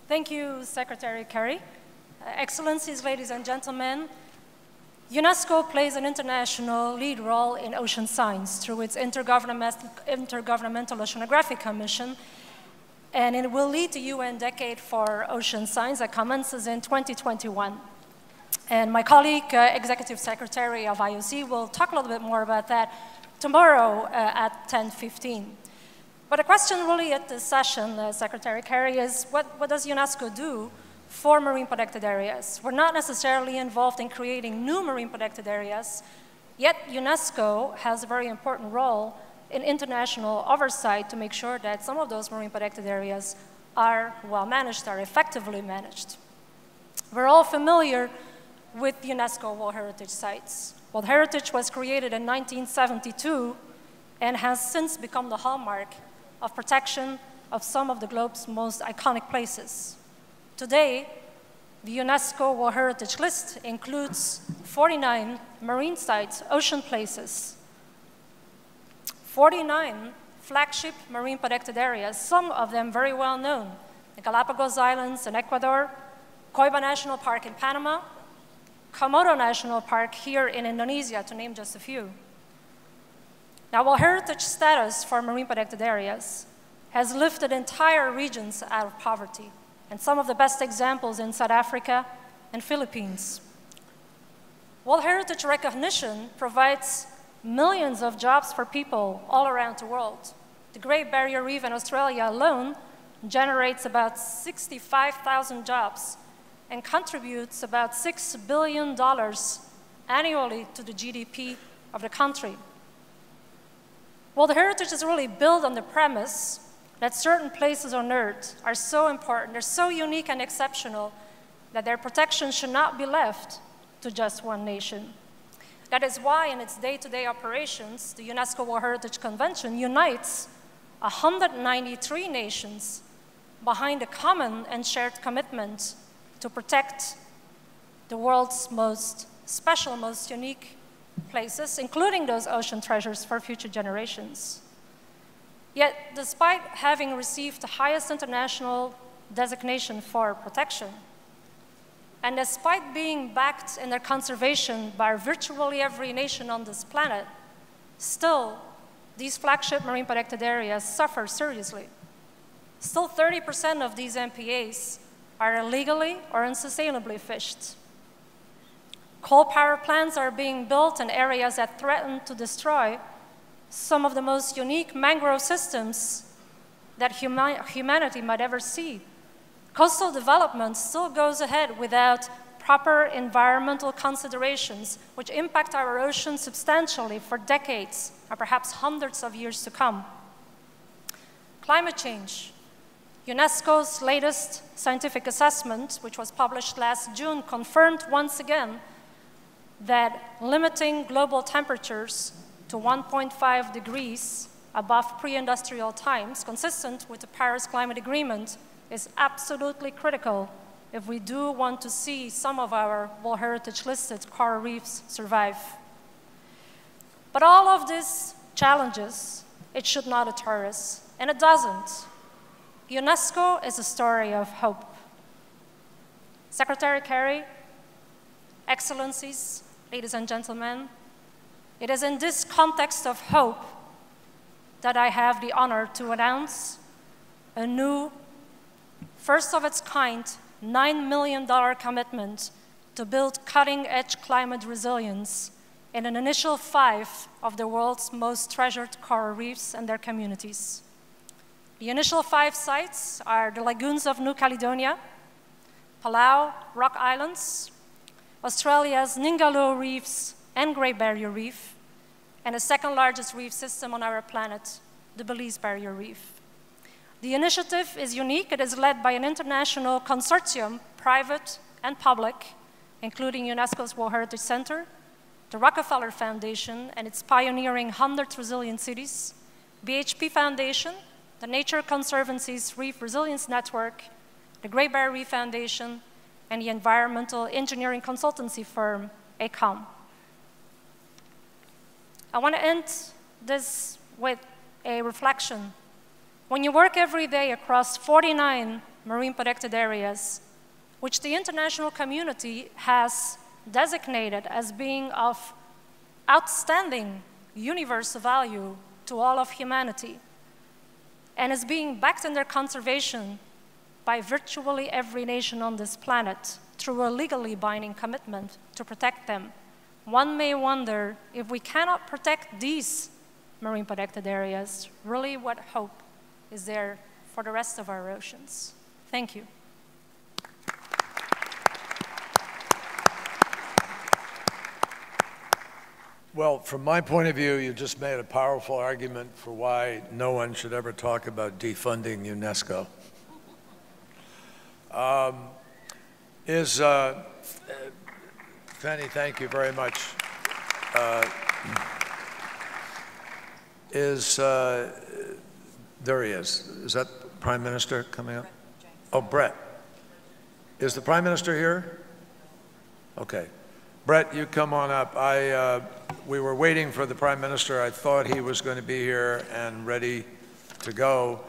Thank you, Secretary Kerry. Uh, Excellencies, ladies and gentlemen, UNESCO plays an international lead role in ocean science through its Intergovernmental, Oceanographic Commission, and it will lead the UN Decade for Ocean Science that commences in 2021. And my colleague, uh, Executive Secretary of IOC, will talk a little bit more about that tomorrow uh, at 10.15. But the question really at this session, uh, Secretary Kerry, is what, what does UNESCO do for marine protected areas? We're not necessarily involved in creating new marine protected areas, yet UNESCO has a very important role in international oversight to make sure that some of those marine protected areas are well managed, are effectively managed. We're all familiar with UNESCO World Heritage Sites. World Heritage was created in 1972 and has since become the hallmark of protection of some of the globe's most iconic places. Today, the UNESCO World Heritage List includes 49 marine sites, ocean places, 49 flagship marine protected areas, some of them very well known, the Galapagos Islands in Ecuador, Coiba National Park in Panama, Komodo National Park here in Indonesia, to name just a few. Now, while heritage status for marine protected areas has lifted entire regions out of poverty, and some of the best examples in South Africa and Philippines. World Heritage recognition provides millions of jobs for people all around the world. The Great Barrier Reef in Australia alone generates about 65,000 jobs and contributes about $6 billion annually to the GDP of the country. Well, the heritage is really built on the premise that certain places on earth are so important, they're so unique and exceptional, that their protection should not be left to just one nation. That is why, in its day to day operations, the UNESCO World Heritage Convention unites 193 nations behind a common and shared commitment to protect the world's most special, most unique places, including those ocean treasures for future generations. Yet, despite having received the highest international designation for protection, and despite being backed in their conservation by virtually every nation on this planet, still, these flagship marine protected areas suffer seriously. Still, 30% of these MPAs are illegally or unsustainably fished. Coal power plants are being built in areas that threaten to destroy some of the most unique mangrove systems that huma humanity might ever see. Coastal development still goes ahead without proper environmental considerations, which impact our oceans substantially for decades, or perhaps hundreds of years to come. Climate change. UNESCO's latest scientific assessment, which was published last June, confirmed once again that limiting global temperatures to 1.5 degrees above pre-industrial times, consistent with the Paris Climate Agreement, is absolutely critical if we do want to see some of our World Heritage listed coral reefs survive. But all of these challenges, it should not deter us, and it doesn't. UNESCO is a story of hope. Secretary Kerry, Excellencies, ladies and gentlemen, it is in this context of hope that I have the honor to announce a new, first of its kind, $9 million commitment to build cutting edge climate resilience in an initial five of the world's most treasured coral reefs and their communities. The initial five sites are the lagoons of New Caledonia, Palau, Rock Islands, Australia's Ningaloo Reefs and Great Barrier Reef, and the second largest reef system on our planet, the Belize Barrier Reef. The initiative is unique. It is led by an international consortium, private and public, including UNESCO's World Heritage Center, the Rockefeller Foundation and its pioneering 100 Resilient Cities, BHP Foundation, the Nature Conservancy's Reef Resilience Network, the Great Barrier Reef Foundation, and the environmental engineering consultancy firm, AECOM. I want to end this with a reflection. When you work every day across 49 marine protected areas, which the international community has designated as being of outstanding universal value to all of humanity, and is being backed in their conservation by virtually every nation on this planet through a legally binding commitment to protect them. One may wonder if we cannot protect these marine protected areas, really what hope is there for the rest of our oceans. Thank you. Well, from my point of view, you just made a powerful argument for why no one should ever talk about defunding UNESCO. Um, is, uh, Fanny, thank you very much. Uh, is, uh, there he is. Is that Prime Minister coming up? Oh, Brett. Is the Prime Minister here? Okay. Brett, you come on up. I, uh, we were waiting for the Prime Minister. I thought he was going to be here and ready to go.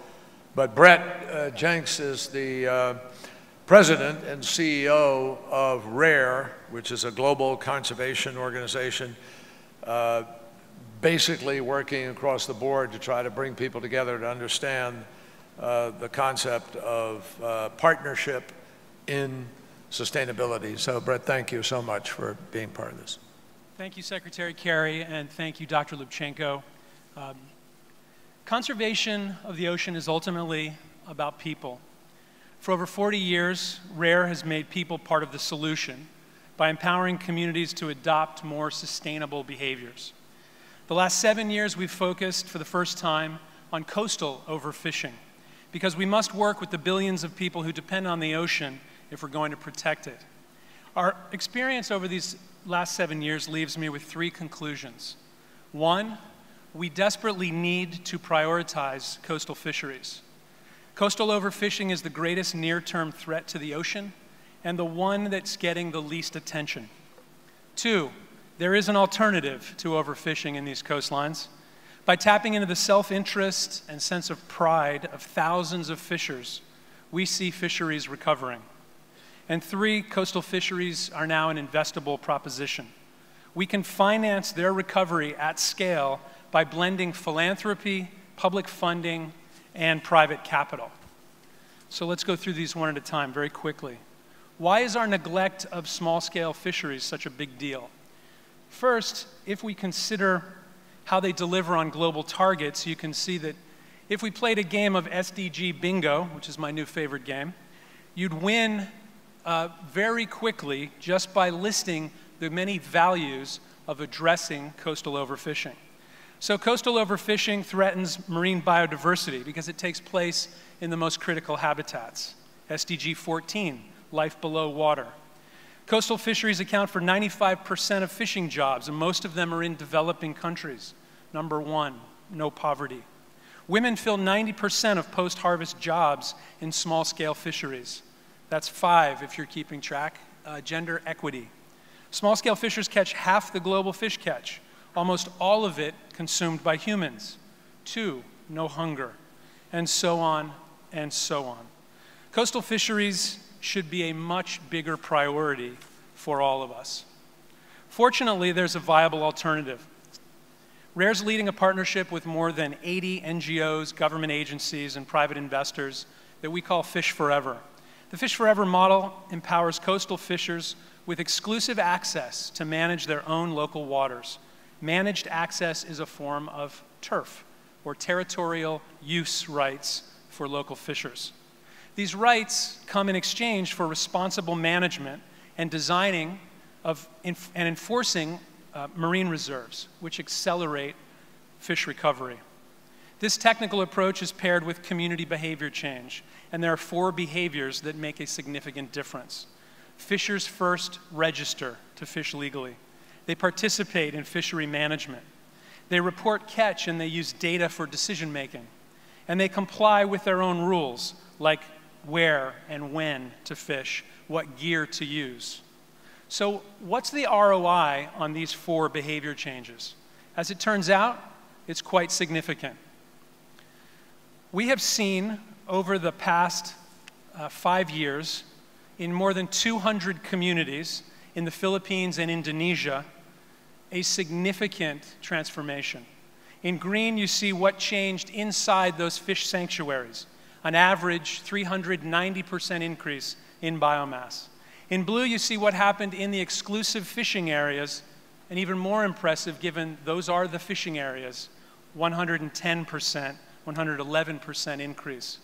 But Brett uh, Jenks is the uh, President and CEO of RARE, which is a global conservation organization, uh, basically working across the board to try to bring people together to understand uh, the concept of uh, partnership in sustainability. So Brett, thank you so much for being part of this. Thank you, Secretary Kerry, and thank you, Dr. Lubchenco. Um, conservation of the ocean is ultimately about people. For over 40 years, RARE has made people part of the solution by empowering communities to adopt more sustainable behaviors. The last seven years, we've focused for the first time on coastal overfishing because we must work with the billions of people who depend on the ocean if we're going to protect it. Our experience over these last seven years leaves me with three conclusions. One, we desperately need to prioritize coastal fisheries. Coastal overfishing is the greatest near term threat to the ocean and the one that's getting the least attention. Two, there is an alternative to overfishing in these coastlines. By tapping into the self interest and sense of pride of thousands of fishers, we see fisheries recovering. And three, coastal fisheries are now an investable proposition. We can finance their recovery at scale by blending philanthropy, public funding, and private capital. So let's go through these one at a time very quickly. Why is our neglect of small scale fisheries such a big deal? First, if we consider how they deliver on global targets, you can see that if we played a game of SDG bingo, which is my new favorite game, you'd win uh, very quickly just by listing the many values of addressing coastal overfishing. So, coastal overfishing threatens marine biodiversity because it takes place in the most critical habitats. SDG 14, life below water. Coastal fisheries account for 95% of fishing jobs, and most of them are in developing countries. Number one, no poverty. Women fill 90% of post harvest jobs in small scale fisheries. That's five if you're keeping track. Uh, gender equity. Small scale fishers catch half the global fish catch, almost all of it consumed by humans. Two, no hunger. And so on and so on. Coastal fisheries should be a much bigger priority for all of us. Fortunately, there's a viable alternative. RARE's leading a partnership with more than 80 NGOs, government agencies, and private investors that we call Fish Forever. The Fish Forever model empowers coastal fishers with exclusive access to manage their own local waters. Managed access is a form of turf, or territorial use rights for local fishers. These rights come in exchange for responsible management and designing of and enforcing uh, marine reserves, which accelerate fish recovery. This technical approach is paired with community behavior change and there are four behaviors that make a significant difference. Fishers first register to fish legally. They participate in fishery management. They report catch and they use data for decision making. And they comply with their own rules, like where and when to fish, what gear to use. So, what's the ROI on these four behavior changes? As it turns out, it's quite significant. We have seen over the past uh, five years in more than 200 communities in the Philippines and Indonesia a significant transformation. In green, you see what changed inside those fish sanctuaries an average 390% increase in biomass. In blue, you see what happened in the exclusive fishing areas, and even more impressive given those are the fishing areas 110% 111% increase.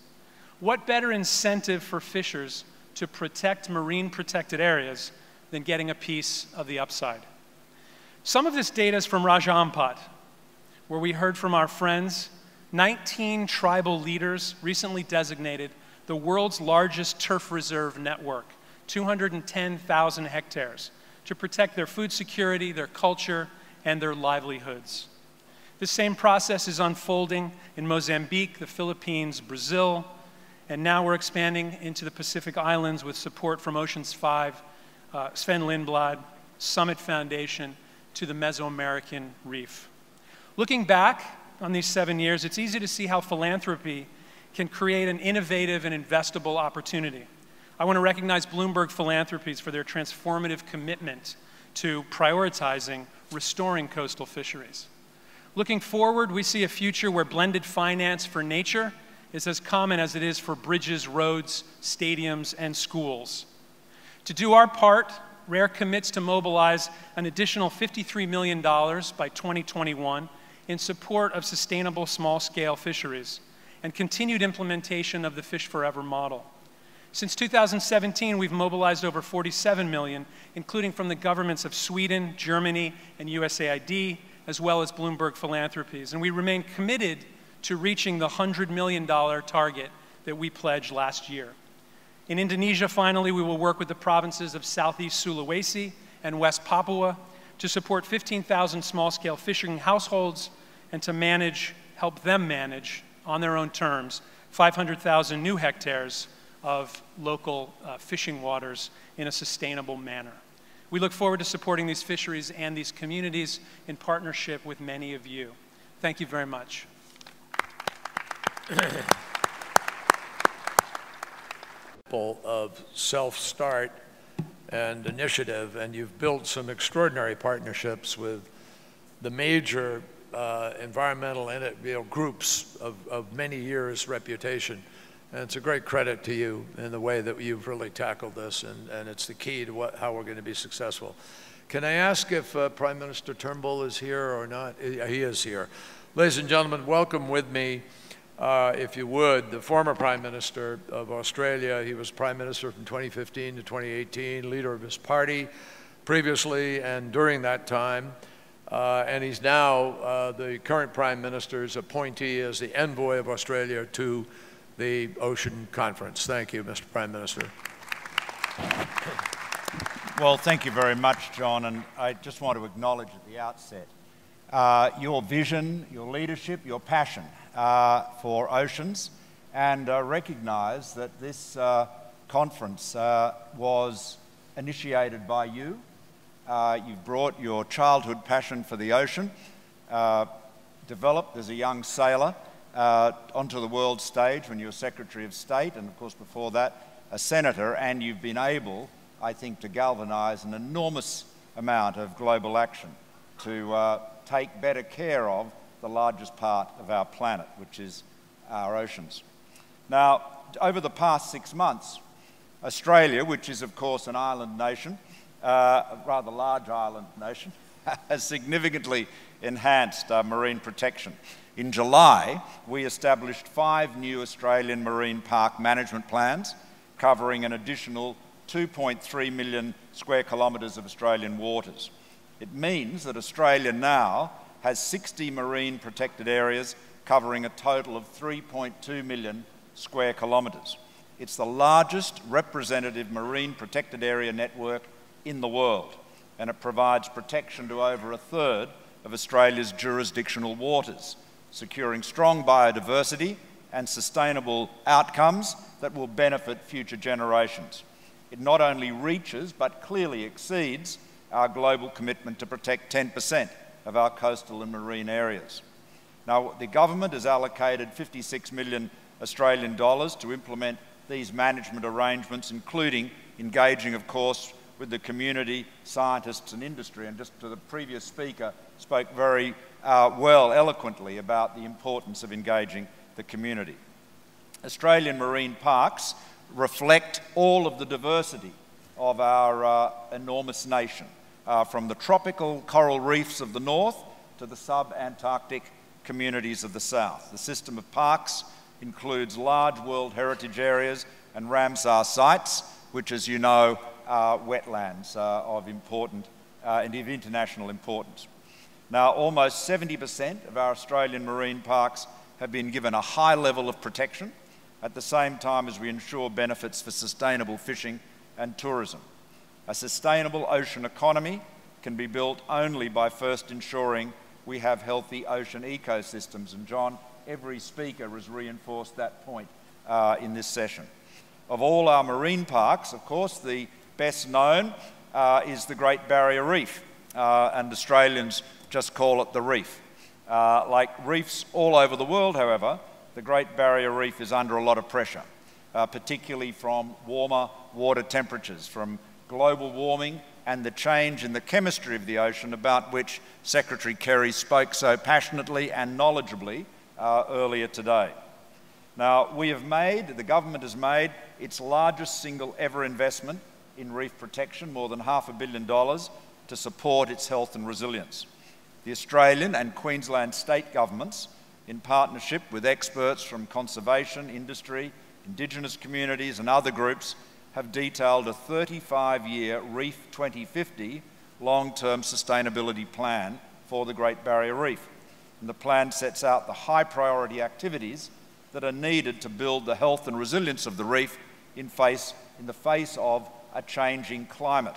What better incentive for fishers to protect marine protected areas than getting a piece of the upside? Some of this data is from Raja Ampat, where we heard from our friends 19 tribal leaders recently designated the world's largest turf reserve network, 210,000 hectares, to protect their food security, their culture, and their livelihoods. The same process is unfolding in Mozambique, the Philippines, Brazil, and now we're expanding into the Pacific Islands with support from Oceans 5, uh, Sven Lindblad, Summit Foundation, to the Mesoamerican Reef. Looking back on these seven years, it's easy to see how philanthropy can create an innovative and investable opportunity. I want to recognize Bloomberg Philanthropies for their transformative commitment to prioritizing restoring coastal fisheries. Looking forward, we see a future where blended finance for nature is as common as it is for bridges, roads, stadiums, and schools. To do our part, RARE commits to mobilize an additional $53 million by 2021 in support of sustainable small scale fisheries and continued implementation of the Fish Forever model. Since 2017, we've mobilized over 47 million, including from the governments of Sweden, Germany, and USAID, as well as Bloomberg Philanthropies. And we remain committed to reaching the $100 million target that we pledged last year. In Indonesia, finally, we will work with the provinces of Southeast Sulawesi and West Papua to support 15,000 small scale fishing households and to manage, help them manage on their own terms, 500,000 new hectares of local uh, fishing waters in a sustainable manner. We look forward to supporting these fisheries and these communities in partnership with many of you. Thank you very much. of self-start and initiative, and you've built some extraordinary partnerships with the major uh, environmental you know, groups of, of many years' reputation. And it's a great credit to you in the way that you've really tackled this, and, and it's the key to what, how we're going to be successful. Can I ask if uh, Prime Minister Turnbull is here or not? He is here. Ladies and gentlemen, welcome with me, uh, if you would, the former Prime Minister of Australia. He was Prime Minister from 2015 to 2018, leader of his party previously and during that time. Uh, and he's now uh, the current Prime Minister's appointee as the envoy of Australia to the Ocean Conference. Thank you, Mr. Prime Minister. Well, thank you very much, John, and I just want to acknowledge at the outset uh, your vision, your leadership, your passion uh, for oceans, and uh, recognise that this uh, conference uh, was initiated by you. Uh, you've brought your childhood passion for the ocean, uh, developed as a young sailor onto the world stage when you were Secretary of State, and of course before that, a senator, and you've been able, I think, to galvanise an enormous amount of global action to take better care of the largest part of our planet, which is our oceans. Now, over the past six months, Australia, which is, of course, an island nation, uh, a rather large island nation, has significantly enhanced marine protection. In July, we established five new Australian marine park management plans covering an additional 2.3 million square kilometres of Australian waters. It means that Australia now has 60 marine protected areas covering a total of 3.2 million square kilometres. It's the largest representative marine protected area network in the world, and it provides protection to over a third of Australia's jurisdictional waters, securing strong biodiversity and sustainable outcomes that will benefit future generations. It not only reaches but clearly exceeds our global commitment to protect 10% of our coastal and marine areas. Now, the government has allocated 56 million Australian dollars to implement these management arrangements, including engaging, of course, with the community, scientists, and industry. And just to the previous speaker, spoke very uh, well, eloquently, about the importance of engaging the community. Australian marine parks reflect all of the diversity of our uh, enormous nation, uh, from the tropical coral reefs of the north to the sub-Antarctic communities of the south. The system of parks includes large World Heritage areas and Ramsar sites, which, as you know, are wetlands uh, of important uh, and of international importance. Now, almost 70% of our Australian marine parks have been given a high level of protection at the same time as we ensure benefits for sustainable fishing and tourism. A sustainable ocean economy can be built only by first ensuring we have healthy ocean ecosystems. And John, every speaker has reinforced that point uh, in this session. Of all our marine parks, of course, the best known uh, is the Great Barrier Reef, uh, and Australians just call it the reef. Uh, like reefs all over the world, however, the Great Barrier Reef is under a lot of pressure, uh, particularly from warmer water temperatures, from global warming and the change in the chemistry of the ocean about which Secretary Kerry spoke so passionately and knowledgeably uh, earlier today. Now, we have made, the government has made, its largest single ever investment in reef protection, more than half a billion dollars, to support its health and resilience. The Australian and Queensland state governments, in partnership with experts from conservation, industry, Indigenous communities, and other groups, have detailed a 35 year Reef 2050 long term sustainability plan for the Great Barrier Reef. And the plan sets out the high priority activities that are needed to build the health and resilience of the reef in, face, in the face of a changing climate.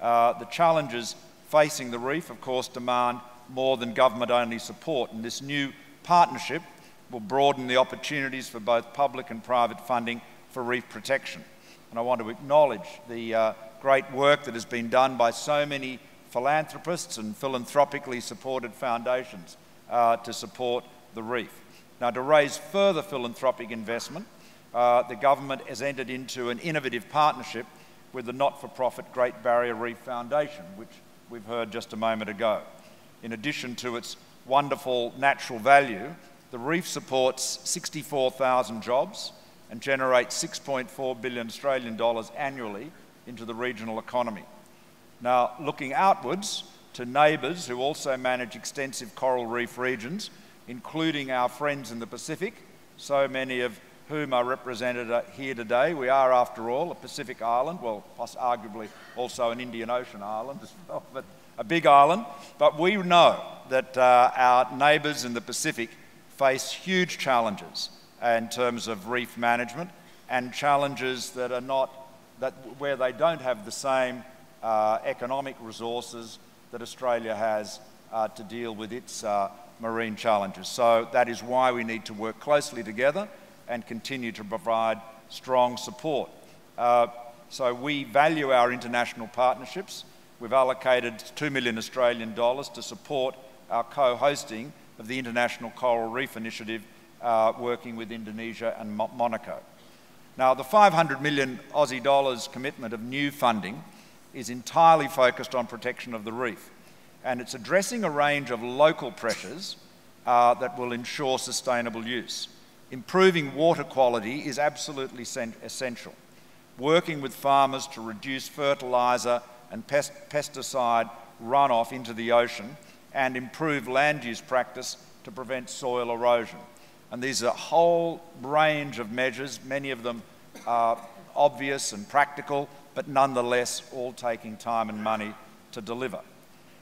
Uh, the challenges facing the reef, of course, demand more than government only support, and this new partnership will broaden the opportunities for both public and private funding for reef protection. And I want to acknowledge the uh, great work that has been done by so many philanthropists and philanthropically supported foundations uh, to support the reef. Now, to raise further philanthropic investment, uh, the government has entered into an innovative partnership with the not for profit Great Barrier Reef Foundation, which we've heard just a moment ago. In addition to its wonderful natural value, the reef supports 64,000 jobs and generate 6.4 billion Australian dollars annually into the regional economy. Now, looking outwards to neighbours who also manage extensive coral reef regions, including our friends in the Pacific, so many of whom are represented uh, here today. We are, after all, a Pacific island, well, arguably also an Indian Ocean island as well, but a big island. But we know that uh, our neighbours in the Pacific face huge challenges in terms of reef management and challenges that are not, that, where they don't have the same uh, economic resources that Australia has uh, to deal with its uh, marine challenges. So that is why we need to work closely together and continue to provide strong support. Uh, so we value our international partnerships. We've allocated 2 million Australian dollars to support our co-hosting of the International Coral Reef Initiative uh, working with Indonesia and Mo Monaco. Now, the 500 million Aussie dollars commitment of new funding is entirely focused on protection of the reef, and it's addressing a range of local pressures uh, that will ensure sustainable use. Improving water quality is absolutely essential. Working with farmers to reduce fertiliser and pest pesticide runoff into the ocean and improve land use practice to prevent soil erosion. And these are a whole range of measures, many of them are obvious and practical, but nonetheless all taking time and money to deliver.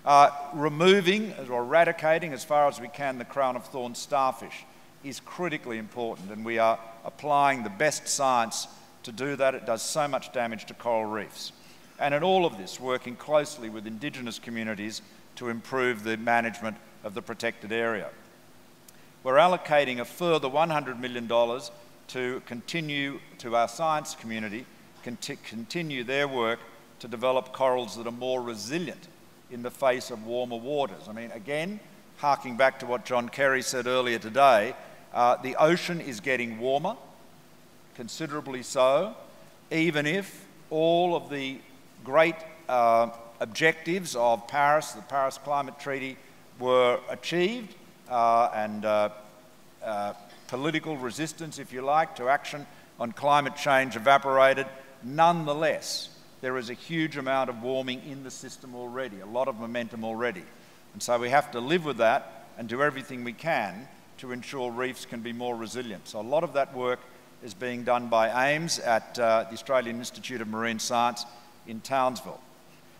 Uh, removing or eradicating as far as we can the crown of thorns starfish is critically important, and we are applying the best science to do that. It does so much damage to coral reefs. And in all of this, working closely with Indigenous communities to improve the management of the protected area. We're allocating a further $100 million to continue to our science community, conti continue their work to develop corals that are more resilient in the face of warmer waters. I mean, again, harking back to what John Kerry said earlier today, uh, the ocean is getting warmer, considerably so, even if all of the great uh, objectives of Paris, the Paris Climate Treaty, were achieved and uh, uh, political resistance, if you like, to action on climate change evaporated. Nonetheless, there is a huge amount of warming in the system already, a lot of momentum already. And so we have to live with that and do everything we can to ensure reefs can be more resilient. So a lot of that work is being done by AIMS at uh, the Australian Institute of Marine Science in Townsville.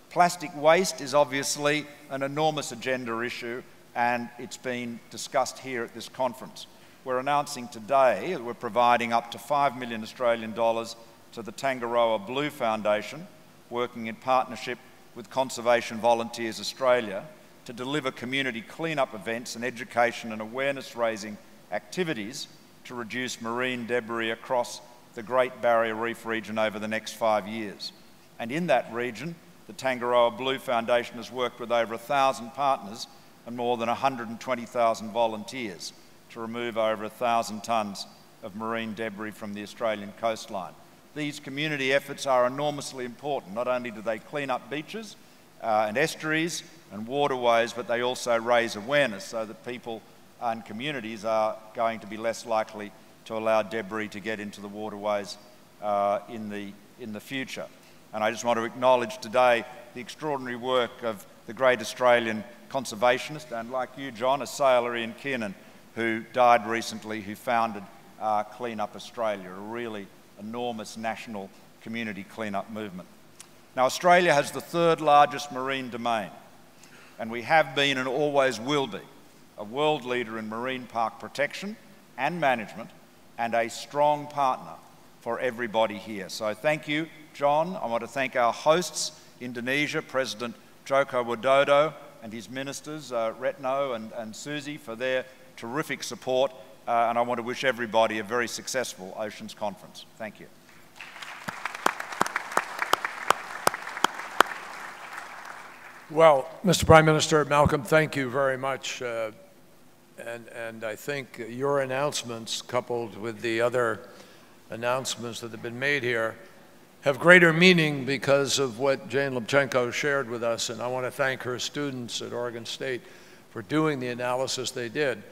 Plastic waste is obviously an enormous agenda issue and it's been discussed here at this conference. We're announcing today that we're providing up to 5 million Australian dollars to the Tangaroa Blue Foundation, working in partnership with Conservation Volunteers Australia to deliver community cleanup events and education and awareness raising activities to reduce marine debris across the Great Barrier Reef region over the next five years. And in that region, the Tangaroa Blue Foundation has worked with over 1,000 partners and more than 120,000 volunteers to remove over 1,000 tonnes of marine debris from the Australian coastline. These community efforts are enormously important. Not only do they clean up beaches uh, and estuaries and waterways, but they also raise awareness so that people and communities are going to be less likely to allow debris to get into the waterways uh, in, the, in the future. And I just want to acknowledge today the extraordinary work of the great Australian conservationist and, like you, John, a sailor Ian Kiernan, who died recently, who founded uh, Clean Up Australia, a really enormous national community cleanup movement. Now, Australia has the third largest marine domain, and we have been and always will be a world leader in marine park protection and management and a strong partner for everybody here. So, thank you, John. I want to thank our hosts, Indonesia, President Joko Widodo, and his ministers, uh, Retno and, and Susi, for their terrific support. Uh, and I want to wish everybody a very successful Oceans Conference. Thank you. Well, Mr. Prime Minister, Malcolm, thank you very much. Uh, and, and I think your announcements, coupled with the other announcements that have been made here, have greater meaning because of what Jane Lubchenco shared with us. And I want to thank her students at Oregon State for doing the analysis they did.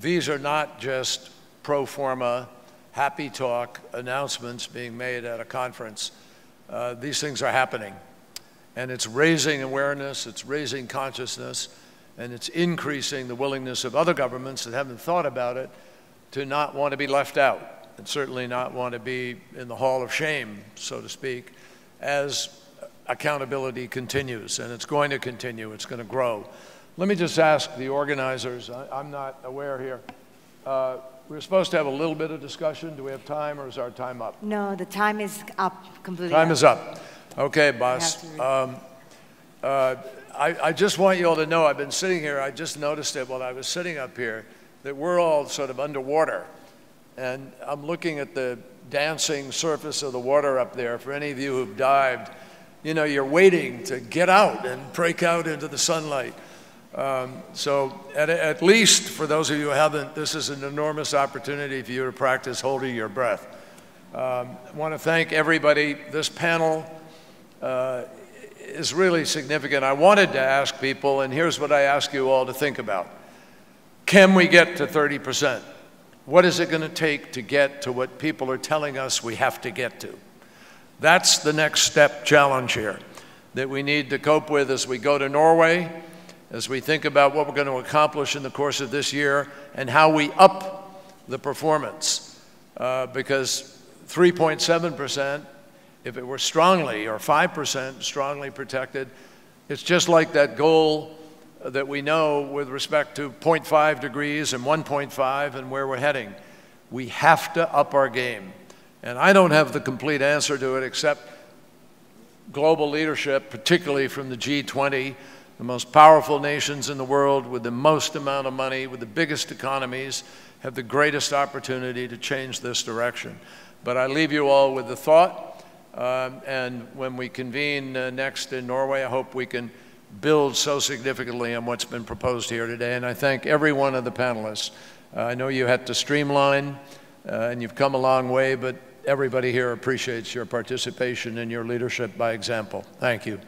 These are not just pro forma, happy talk announcements being made at a conference. Uh, these things are happening. And it's raising awareness, it's raising consciousness, and it's increasing the willingness of other governments that haven't thought about it to not want to be left out and certainly not want to be in the hall of shame, so to speak, as accountability continues. And it's going to continue, it's going to grow. Let me just ask the organizers, I, am not aware here. Uh, we are supposed to have a little bit of discussion. Do we have time or is our time up? No, the time is up completely. Time up. is up. Okay, boss. Um, uh, I, I just want you all to know I've been sitting here, I just noticed it while I was sitting up here, that we're all sort of underwater. And I'm looking at the dancing surface of the water up there. For any of you who've dived, you know, you're waiting to get out and break out into the sunlight. Um, so, at, at, least for those of you who haven't, this is an enormous opportunity for you to practice holding your breath. Um, I want to thank everybody. This panel uh, is really significant. I wanted to ask people, and here's what I ask you all to think about Can we get to 30 percent? What is it going to take to get to what people are telling us we have to get to? That's the next step challenge here that we need to cope with as we go to Norway, as we think about what we're going to accomplish in the course of this year, and how we up the performance. Uh, because 3.7%, if it were strongly, or 5% strongly protected, it's just like that goal that we know with respect to 0.5 degrees and 1.5 and where we're heading. We have to up our game. And I don't have the complete answer to it except global leadership, particularly from the G20, the most powerful nations in the world with the most amount of money, with the biggest economies, have the greatest opportunity to change this direction. But I leave you all with the thought, um, and when we convene uh, next in Norway, I hope we can build so significantly on what's been proposed here today. And I thank every one of the panelists. Uh, I know you had to streamline uh, and you've come a long way, but everybody here appreciates your participation and your leadership by example. Thank you.